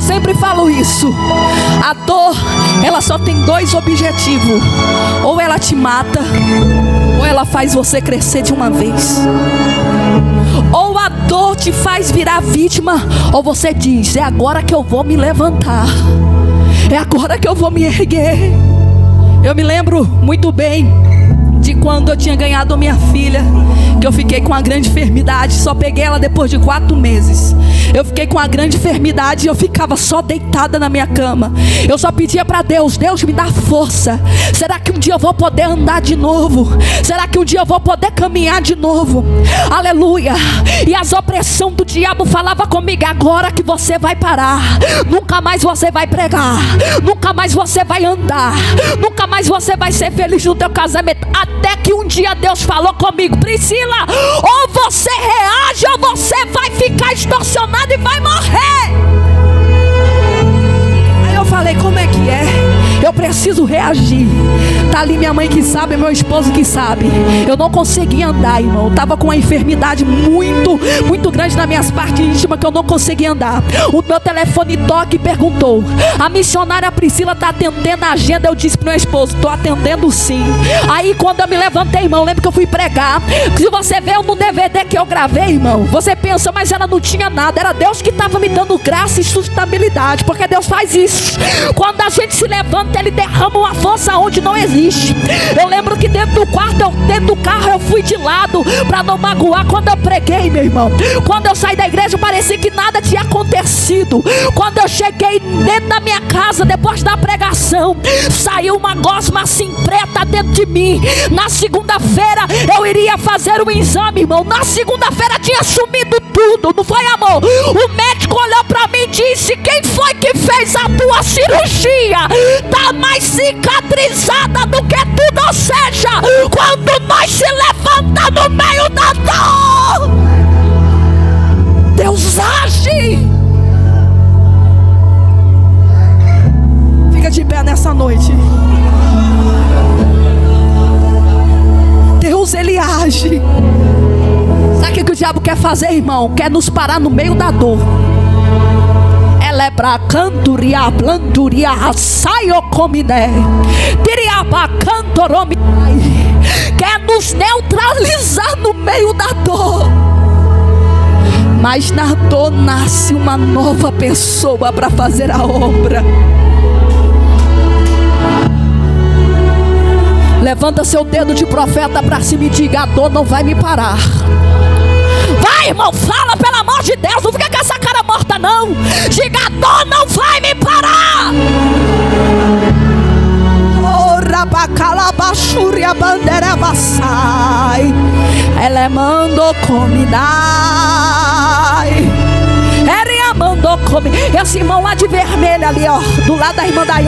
Eu sempre falo isso. A dor, ela só tem dois objetivos: ou ela te mata, ou ela faz você crescer de uma vez. Ou a dor te faz virar vítima, ou você diz: é agora que eu vou me levantar, é agora que eu vou me erguer. Eu me lembro muito bem de quando eu tinha ganhado minha filha, que eu fiquei com uma grande enfermidade, só peguei ela depois de quatro meses. Eu fiquei com uma grande enfermidade e eu ficava só deitada na minha cama. Eu só pedia para Deus: Deus me dá força. Será que um dia eu vou poder andar de novo? Será que um dia eu vou poder caminhar de novo? Aleluia. E as opressões do diabo falava comigo: agora que você vai parar, nunca mais você vai pregar, nunca mais você vai andar, nunca mais você vai ser feliz no teu casamento. Que um dia Deus falou comigo: Priscila, ou você reage preciso reagir. Tá ali minha mãe que sabe, meu esposo que sabe. Eu não conseguia andar, irmão. Eu tava com uma enfermidade muito, muito grande nas minhas partes íntimas que eu não conseguia andar. O meu telefone toca e perguntou: A missionária Priscila tá atendendo a agenda? Eu disse pro meu esposo: Tô atendendo sim. Aí quando eu me levantei, irmão, lembro que eu fui pregar. Se você vê no DVD que eu gravei, irmão, você pensa, mas ela não tinha nada. Era Deus que estava me dando graça e sustentabilidade, porque Deus faz isso. Quando a gente se levanta ele derrama uma força onde não existe. Eu lembro que dentro do quarto, eu, dentro do carro, eu fui de lado para não magoar. Quando eu preguei, meu irmão, quando eu saí da igreja, parecia que nada tinha acontecido. Quando eu cheguei dentro da minha casa, depois da pregação, saiu uma gosma assim preta dentro de mim. Na segunda-feira, eu iria fazer um exame, irmão. Na segunda-feira tinha sumido tudo, não foi, amor? O médico olhou para mim e disse: Quem fez a tua cirurgia? Tá mais cicatrizada do que tudo. Ou seja, quando nós se levanta no meio da dor, Deus age. Fica de pé nessa noite. Deus, Ele age. Sabe o que o diabo quer fazer, irmão? Quer nos parar no meio da dor celebra canturia planturia saio comidé tiriaba cantoromi. Quer nos neutralizar no meio da dor. Mas na dor nasce uma nova pessoa para fazer a obra. Levanta seu dedo de profeta para cima e diga: a dor não vai me parar. Vai, irmão, fala pelo amor de Deus. Não fica com essa cara morta, não. Diga: a dor não vai me parar. Ela mandou comidai. Ela mandou comer. Esse irmão lá de vermelho ali, ó, do lado da irmã da